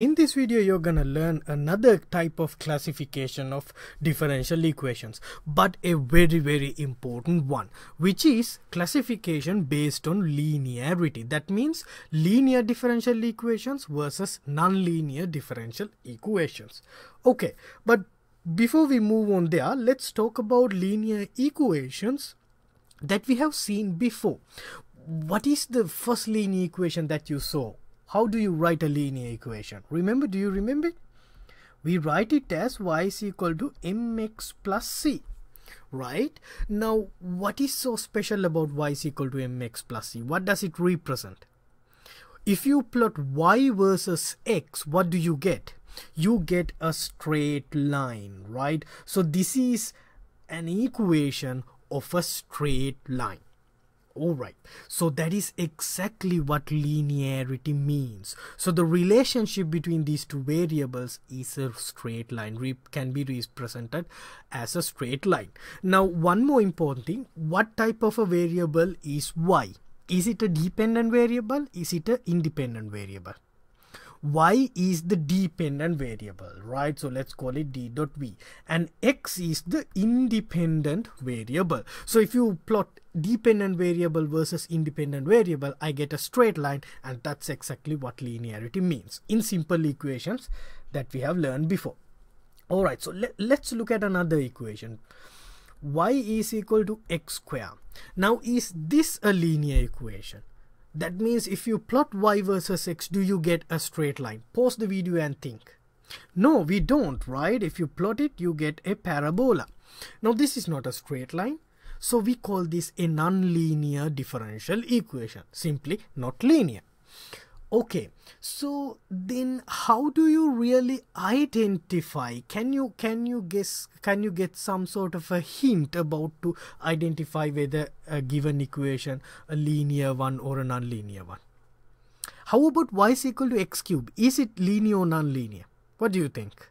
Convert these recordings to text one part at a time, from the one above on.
In this video, you're gonna learn another type of classification of differential equations, but a very, very important one, which is classification based on linearity. That means linear differential equations versus non-linear differential equations. Okay, but before we move on there, let's talk about linear equations that we have seen before. What is the first linear equation that you saw? How do you write a linear equation? Remember, do you remember? We write it as y is equal to mx plus c. Right? Now, what is so special about y is equal to mx plus c? What does it represent? If you plot y versus x, what do you get? You get a straight line, right? So this is an equation of a straight line Alright, so that is exactly what linearity means. So the relationship between these two variables is a straight line, can be represented as a straight line. Now one more important thing, what type of a variable is y? Is it a dependent variable? Is it an independent variable? Y is the dependent variable right? So let's call it d dot v. And x is the independent variable. So if you plot dependent variable versus independent variable I get a straight line and that's exactly what linearity means in simple equations that we have learned before. Alright so let, let's look at another equation. Y is equal to x square. Now is this a linear equation that means if you plot y versus x do you get a straight line? Pause the video and think. No we don't right? If you plot it you get a parabola. Now this is not a straight line. So we call this a nonlinear differential equation, simply not linear. Okay, so then how do you really identify? Can you can you guess? Can you get some sort of a hint about to identify whether a given equation a linear one or a nonlinear one? How about y is equal to x cube? Is it linear or nonlinear? What do you think?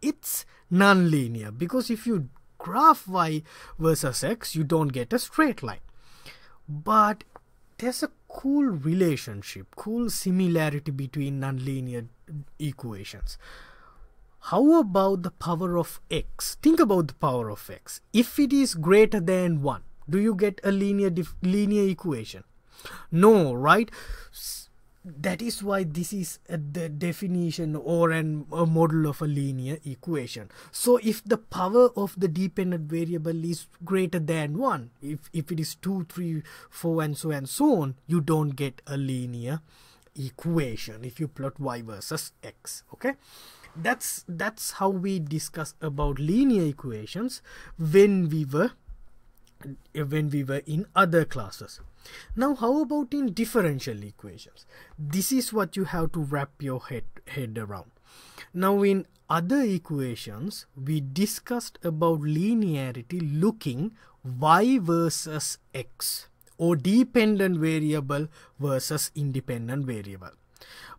It's nonlinear because if you graph y versus x, you don't get a straight line. But there's a cool relationship, cool similarity between nonlinear equations. How about the power of x? Think about the power of x. If it is greater than 1, do you get a linear linear equation? No, right? That is why this is uh, the definition or an, a model of a linear equation. So if the power of the dependent variable is greater than 1, if, if it is 2, 3, 4 and so and so on, you don't get a linear equation if you plot y versus x. Okay, that's that's how we discuss about linear equations when we were when we were in other classes. Now, how about in differential equations? This is what you have to wrap your head, head around. Now, in other equations, we discussed about linearity looking y versus x or dependent variable versus independent variable.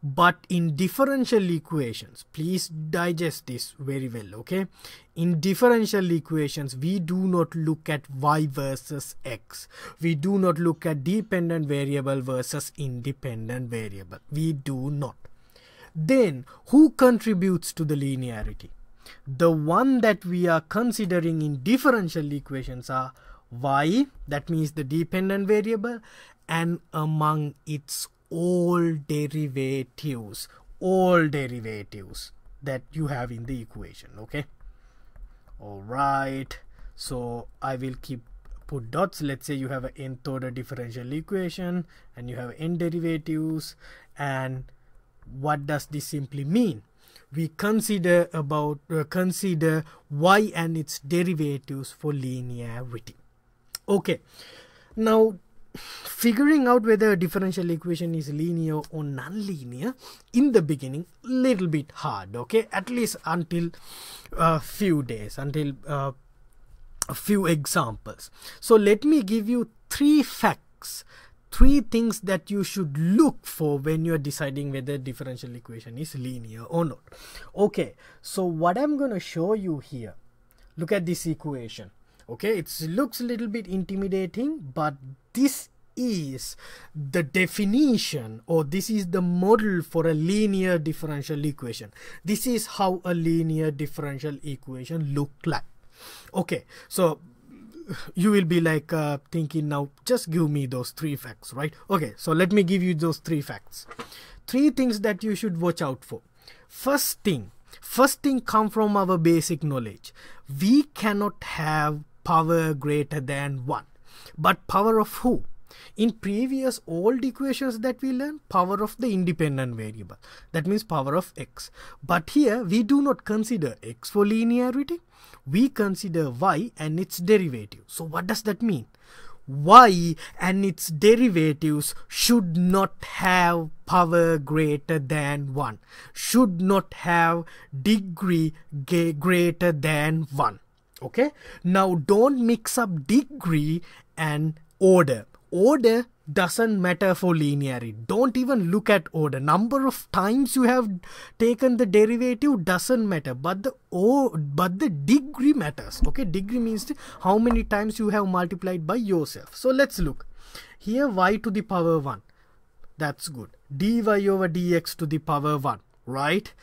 But in differential equations, please digest this very well, okay? In differential equations, we do not look at y versus x. We do not look at dependent variable versus independent variable. We do not. Then, who contributes to the linearity? The one that we are considering in differential equations are y, that means the dependent variable, and among its all derivatives all derivatives that you have in the equation okay? All right so i will keep put dots. Let's say you have an nth order differential equation and you have n derivatives. And what does this simply mean? We consider about uh, consider y and its derivatives for linearity. Okay. Now figuring out whether a differential equation is linear or non-linear in the beginning little bit hard okay? At least until a few days until uh, a few examples. So let me give you three facts three things that you should look for when you're deciding whether differential equation is linear or not. Okay so what i'm going to show you here look at this equation okay? It looks a little bit intimidating but this is the definition or this is the model for a linear differential equation. This is how a linear differential equation look like. Okay so you will be like uh, thinking now just give me those three facts right? Okay so let me give you those three facts. Three things that you should watch out for. First thing first thing come from our basic knowledge. We cannot have power greater than 1 but power of who? In previous old equations that we learned power of the independent variable. That means power of x. But here we do not consider x for linearity. We consider y and its derivative. So what does that mean? Y and its derivatives should not have power greater than 1 should not have degree greater than 1 okay? Now don't mix up degree and order. Order doesn't matter for linearity. Don't even look at order. Number of times you have taken the derivative doesn't matter but the o but the degree matters okay? Degree means how many times you have multiplied by yourself. So let's look. Here y to the power 1 that's good. dy over dx to the power 1 right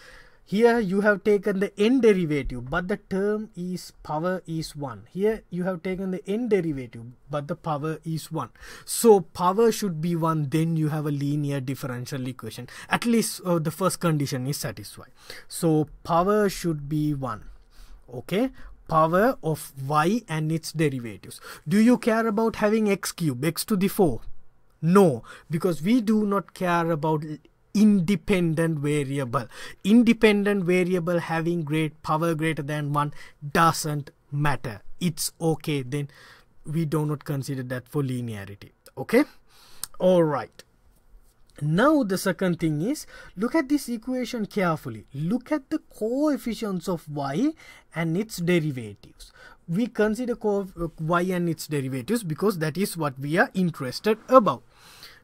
here you have taken the n derivative but the term is power is 1 here you have taken the n derivative but the power is 1 so power should be 1 then you have a linear differential equation. At least uh, the first condition is satisfied. So power should be 1 okay? Power of y and its derivatives. Do you care about having x cube x to the 4 no because we do not care about independent variable. Independent variable having great power greater than 1 doesn't matter. It's okay then we do not consider that for linearity. Okay? All right. Now the second thing is look at this equation carefully. Look at the coefficients of y and its derivatives. We consider co y and its derivatives because that is what we are interested about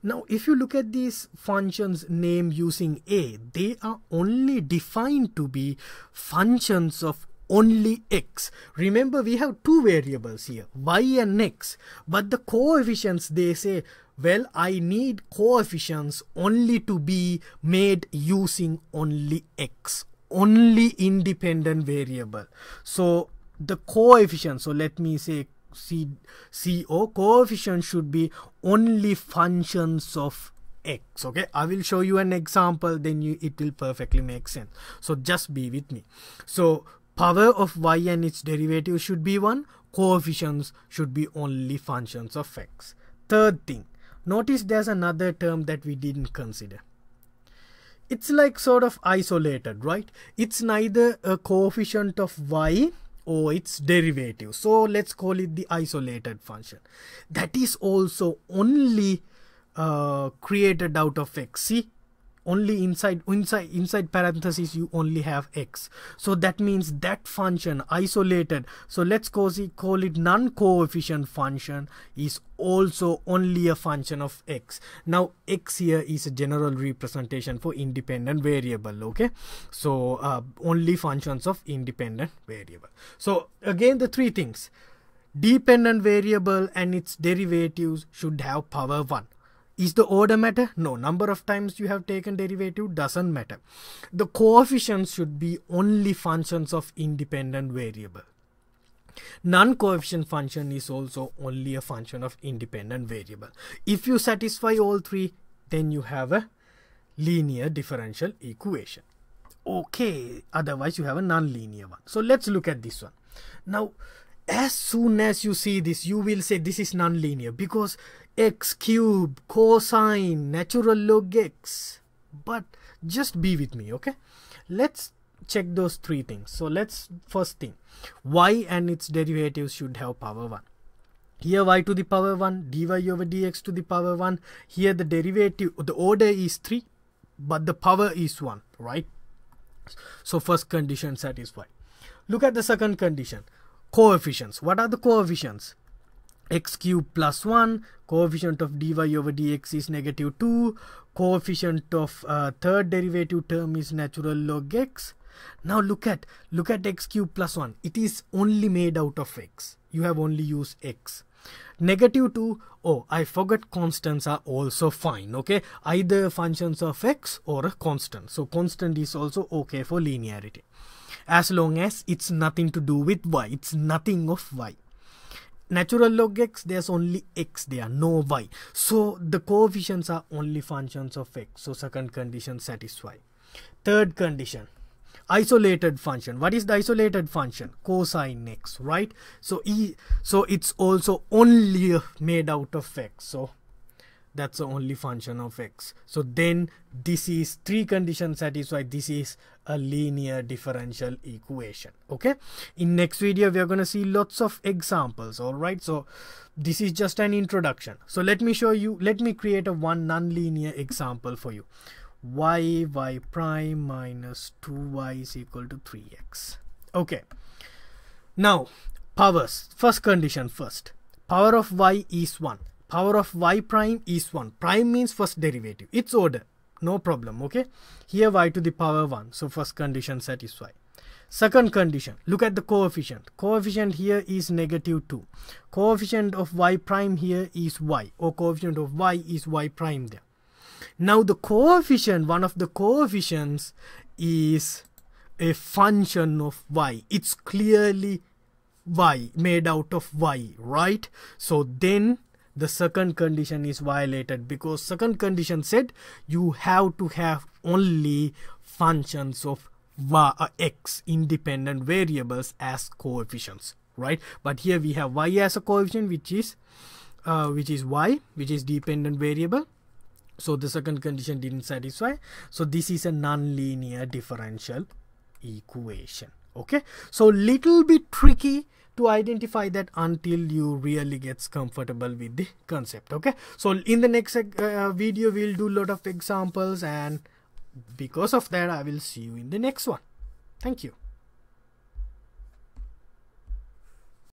now, if you look at these functions named using a, they are only defined to be functions of only x. Remember, we have two variables here, y and x, but the coefficients they say, well, I need coefficients only to be made using only x, only independent variable. So the coefficient, so let me say C, CO coefficient should be only functions of x okay? I will show you an example then you it will perfectly make sense. So just be with me. So power of y and its derivative should be 1 coefficients should be only functions of x. Third thing notice there's another term that we didn't consider. It's like sort of isolated right? It's neither a coefficient of y or its derivative. So let's call it the isolated function. That is also only uh, created out of x. See, only inside inside inside parentheses you only have x. So that means that function isolated. So let's call it, non-coefficient function is also only a function of x. Now x here is a general representation for independent variable okay? So uh, only functions of independent variable. So again the three things. Dependent variable and its derivatives should have power 1 is the order matter? No. Number of times you have taken derivative doesn't matter. The coefficients should be only functions of independent variable. Non-coefficient function is also only a function of independent variable. If you satisfy all three, then you have a linear differential equation. Okay, otherwise you have a non-linear one. So let's look at this one. Now, as soon as you see this, you will say this is non-linear because x cube cosine natural log x. But just be with me okay? Let's check those three things. So let's first thing y and its derivatives should have power 1 here y to the power 1 dy over dx to the power 1 here the derivative the order is 3 but the power is 1 right? So first condition satisfied. Look at the second condition coefficients. What are the coefficients x cube plus 1 coefficient of dy over dx is negative 2 coefficient of uh, third derivative term is natural log x. Now look at look at x cube plus 1 it is only made out of x. You have only used x. Negative 2 oh i forgot constants are also fine okay? Either functions of x or a constant. So constant is also okay for linearity. As long as it's nothing to do with y. It's nothing of y natural log x there's only x there no y. So the coefficients are only functions of x. So second condition satisfy. Third condition isolated function. What is the isolated function? Cosine x right? So e so it's also only made out of x. So that's the only function of x. So then this is three conditions satisfied this is a linear differential equation okay? In next video we are going to see lots of examples all right so this is just an introduction. So let me show you let me create a one non-linear example for you. Y y prime minus 2y is equal to 3x okay. Now powers. First condition first. Power of y is 1 power of y prime is 1 prime means first derivative. Its order. No problem okay? Here y to the power 1 so first condition satisfied second condition. Look at the coefficient. Coefficient here is negative 2 coefficient of y prime here is y. Or coefficient of y is y prime there. Now the coefficient one of the coefficients is a function of y. It's clearly y made out of y right? So then the second condition is violated because second condition said you have to have only functions of uh, x independent variables as coefficients right? But here we have y as a coefficient which is uh, which is y which is dependent variable. So the second condition didn't satisfy. So this is a non-linear differential equation okay? So little bit tricky to identify that until you really gets comfortable with the concept okay? So in the next uh, video we'll do a lot of examples and because of that i will see you in the next one. Thank you